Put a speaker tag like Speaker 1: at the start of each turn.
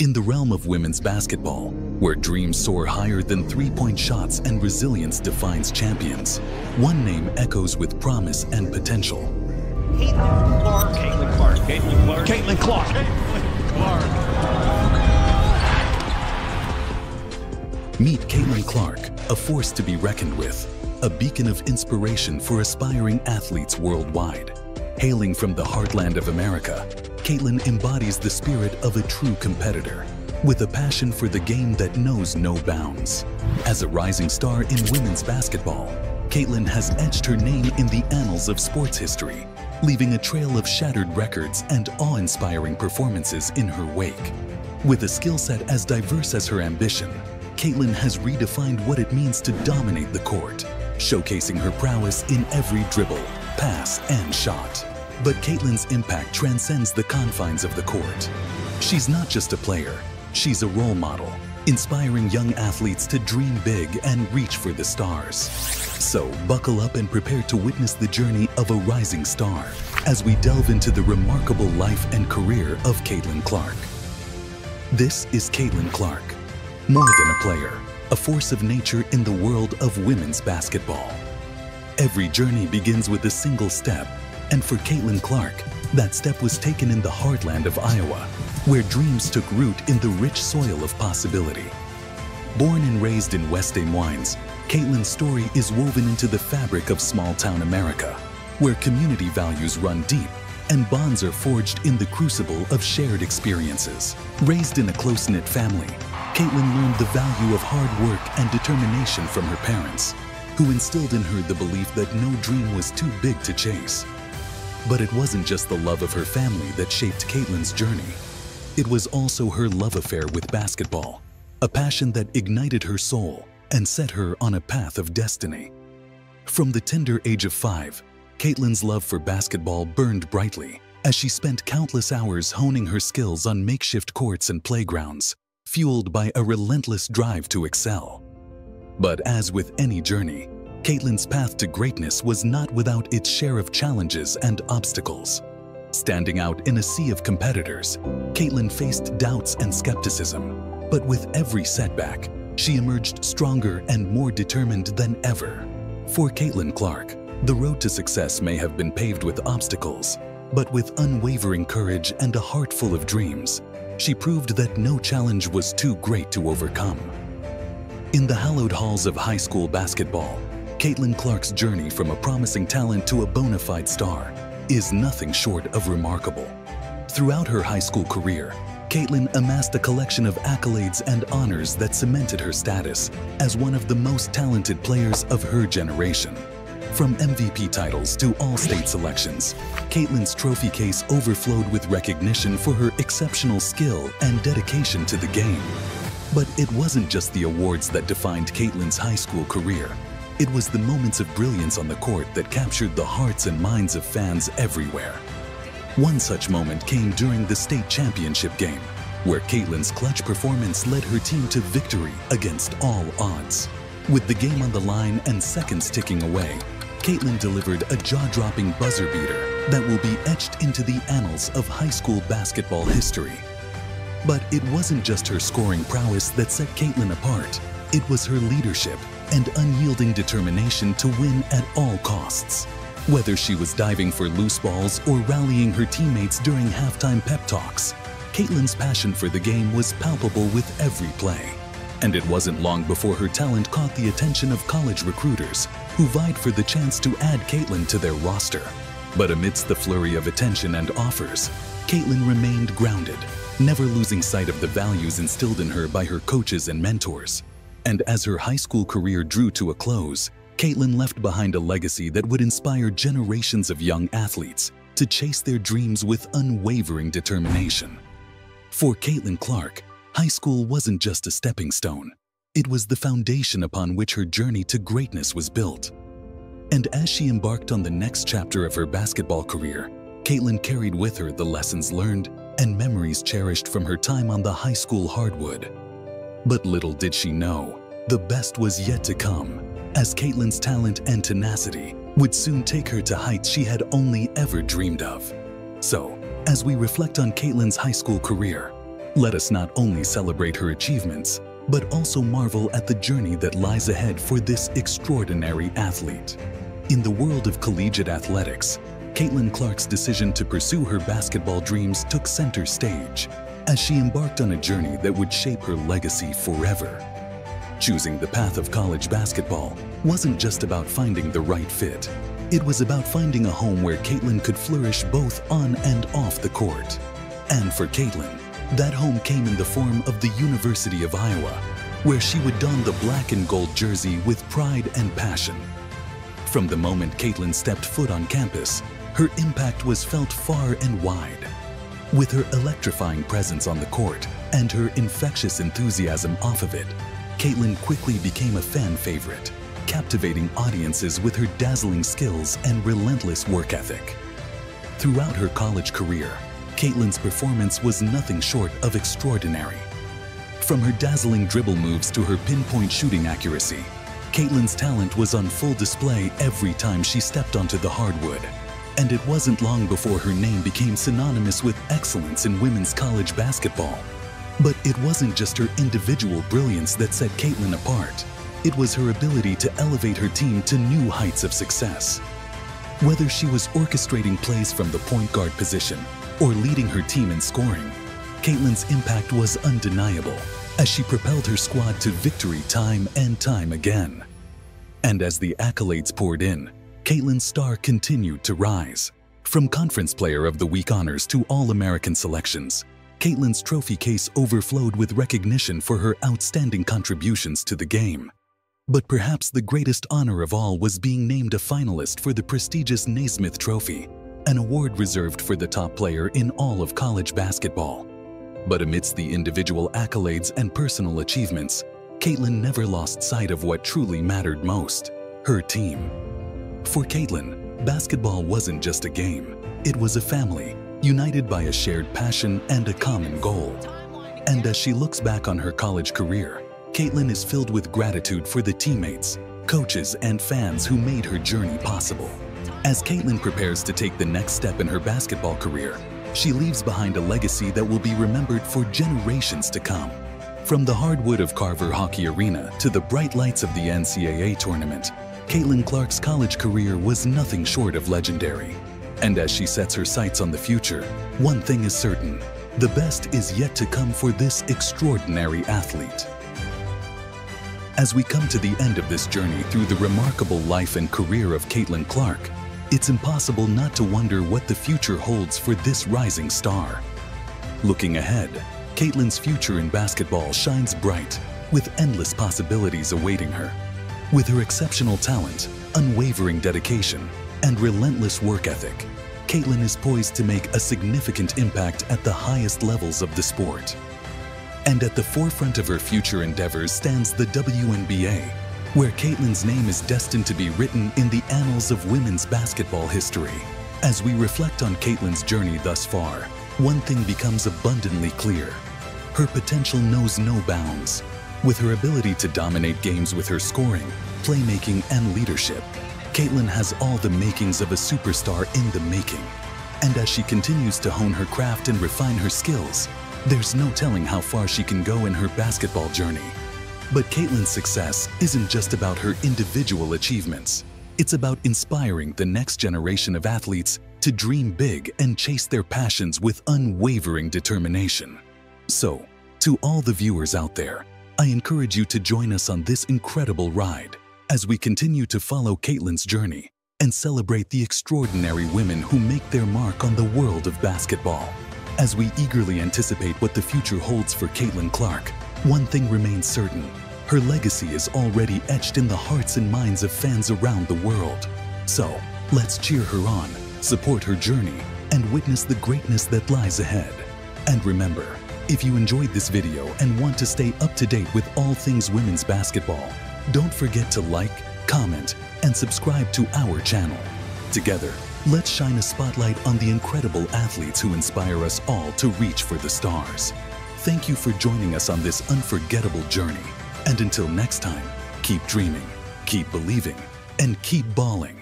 Speaker 1: In the realm of women's basketball, where dreams soar higher than three-point shots and resilience defines champions, one name echoes with promise and potential.
Speaker 2: Caitlin Clark. Caitlin Clark. Caitlin Clark.
Speaker 3: Caitlin Clark.
Speaker 2: Caitlin Clark.
Speaker 1: Meet Caitlin Clark, a force to be reckoned with, a beacon of inspiration for aspiring athletes worldwide. Hailing from the heartland of America, Caitlin embodies the spirit of a true competitor, with a passion for the game that knows no bounds. As a rising star in women's basketball, Caitlin has etched her name in the annals of sports history, leaving a trail of shattered records and awe-inspiring performances in her wake. With a skill set as diverse as her ambition, Caitlin has redefined what it means to dominate the court, showcasing her prowess in every dribble, pass, and shot. But Caitlin's impact transcends the confines of the court. She's not just a player, she's a role model, inspiring young athletes to dream big and reach for the stars. So buckle up and prepare to witness the journey of a rising star as we delve into the remarkable life and career of Caitlin Clark. This is Caitlin Clark, more than a player, a force of nature in the world of women's basketball. Every journey begins with a single step and for Caitlin Clark, that step was taken in the heartland of Iowa, where dreams took root in the rich soil of possibility. Born and raised in West Des Moines, Caitlin's story is woven into the fabric of small-town America, where community values run deep and bonds are forged in the crucible of shared experiences. Raised in a close-knit family, Caitlin learned the value of hard work and determination from her parents, who instilled in her the belief that no dream was too big to chase. But it wasn't just the love of her family that shaped Caitlin's journey. It was also her love affair with basketball, a passion that ignited her soul and set her on a path of destiny. From the tender age of five, Caitlin's love for basketball burned brightly as she spent countless hours honing her skills on makeshift courts and playgrounds, fueled by a relentless drive to excel. But as with any journey, Caitlin's path to greatness was not without its share of challenges and obstacles. Standing out in a sea of competitors, Caitlin faced doubts and skepticism, but with every setback, she emerged stronger and more determined than ever. For Caitlin Clark, the road to success may have been paved with obstacles, but with unwavering courage and a heart full of dreams, she proved that no challenge was too great to overcome. In the hallowed halls of high school basketball, Caitlin Clark's journey from a promising talent to a bona fide star is nothing short of remarkable. Throughout her high school career, Caitlin amassed a collection of accolades and honors that cemented her status as one of the most talented players of her generation. From MVP titles to all-state selections, Caitlin's trophy case overflowed with recognition for her exceptional skill and dedication to the game. But it wasn't just the awards that defined Caitlin's high school career. It was the moments of brilliance on the court that captured the hearts and minds of fans everywhere. One such moment came during the state championship game, where Caitlin's clutch performance led her team to victory against all odds. With the game on the line and seconds ticking away, Caitlin delivered a jaw-dropping buzzer beater that will be etched into the annals of high school basketball history. But it wasn't just her scoring prowess that set Caitlin apart. It was her leadership and unyielding determination to win at all costs. Whether she was diving for loose balls or rallying her teammates during halftime pep talks, Caitlin's passion for the game was palpable with every play. And it wasn't long before her talent caught the attention of college recruiters who vied for the chance to add Caitlin to their roster. But amidst the flurry of attention and offers, Caitlin remained grounded, never losing sight of the values instilled in her by her coaches and mentors. And as her high school career drew to a close, Caitlin left behind a legacy that would inspire generations of young athletes to chase their dreams with unwavering determination. For Caitlin Clark, high school wasn't just a stepping stone. It was the foundation upon which her journey to greatness was built. And as she embarked on the next chapter of her basketball career, Caitlin carried with her the lessons learned and memories cherished from her time on the high school hardwood. But little did she know, the best was yet to come, as Caitlin's talent and tenacity would soon take her to heights she had only ever dreamed of. So, as we reflect on Caitlin's high school career, Let us not only celebrate her achievements, but also marvel at the journey that lies ahead for this extraordinary athlete. In the world of collegiate athletics, Caitlin Clark's decision to pursue her basketball dreams took center stage as she embarked on a journey that would shape her legacy forever. Choosing the path of college basketball wasn't just about finding the right fit. It was about finding a home where Caitlin could flourish both on and off the court. And for Caitlin, that home came in the form of the University of Iowa, where she would don the black and gold jersey with pride and passion. From the moment Caitlin stepped foot on campus, her impact was felt far and wide. With her electrifying presence on the court and her infectious enthusiasm off of it, Caitlin quickly became a fan favorite, captivating audiences with her dazzling skills and relentless work ethic. Throughout her college career, Caitlin's performance was nothing short of extraordinary. From her dazzling dribble moves to her pinpoint shooting accuracy, Caitlin's talent was on full display every time she stepped onto the hardwood. And it wasn't long before her name became synonymous with excellence in women's college basketball. But it wasn't just her individual brilliance that set Caitlin apart. It was her ability to elevate her team to new heights of success. Whether she was orchestrating plays from the point guard position or leading her team in scoring, Caitlin's impact was undeniable as she propelled her squad to victory time and time again. And as the accolades poured in, Caitlin's star continued to rise. From Conference Player of the Week honors to All-American selections, Caitlin's trophy case overflowed with recognition for her outstanding contributions to the game. But perhaps the greatest honor of all was being named a finalist for the prestigious Naismith Trophy, an award reserved for the top player in all of college basketball. But amidst the individual accolades and personal achievements, Caitlin never lost sight of what truly mattered most, her team. For Caitlin, basketball wasn't just a game, it was a family, united by a shared passion and a common goal. And as she looks back on her college career, Caitlin is filled with gratitude for the teammates, coaches, and fans who made her journey possible. As Caitlin prepares to take the next step in her basketball career, she leaves behind a legacy that will be remembered for generations to come. From the hardwood of Carver-Hawkeye Arena to the bright lights of the NCAA tournament, Caitlin Clark's college career was nothing short of legendary. And as she sets her sights on the future, one thing is certain, the best is yet to come for this extraordinary athlete. As we come to the end of this journey through the remarkable life and career of Caitlin Clark, it's impossible not to wonder what the future holds for this rising star. Looking ahead, Caitlin's future in basketball shines bright, with endless possibilities awaiting her. With her exceptional talent, unwavering dedication, and relentless work ethic, Caitlin is poised to make a significant impact at the highest levels of the sport. And at the forefront of her future endeavors stands the WNBA, where Caitlin's name is destined to be written in the annals of women's basketball history. As we reflect on Caitlin's journey thus far, one thing becomes abundantly clear. Her potential knows no bounds, with her ability to dominate games with her scoring, playmaking, and leadership, Caitlin has all the makings of a superstar in the making. And as she continues to hone her craft and refine her skills, there's no telling how far she can go in her basketball journey. But Caitlin's success isn't just about her individual achievements. It's about inspiring the next generation of athletes to dream big and chase their passions with unwavering determination. So, to all the viewers out there, I encourage you to join us on this incredible ride as we continue to follow Caitlin's journey and celebrate the extraordinary women who make their mark on the world of basketball. As we eagerly anticipate what the future holds for Caitlin Clark, one thing remains certain. Her legacy is already etched in the hearts and minds of fans around the world. So, let's cheer her on, support her journey, and witness the greatness that lies ahead. And remember, if you enjoyed this video and want to stay up to date with all things women's basketball, don't forget to like, comment, and subscribe to our channel. Together, let's shine a spotlight on the incredible athletes who inspire us all to reach for the stars. Thank you for joining us on this unforgettable journey. And until next time, keep dreaming, keep believing, and keep balling.